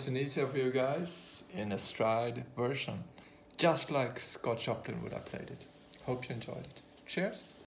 Tunisia for you guys in a stride version, just like Scott Joplin would have played it. Hope you enjoyed it. Cheers.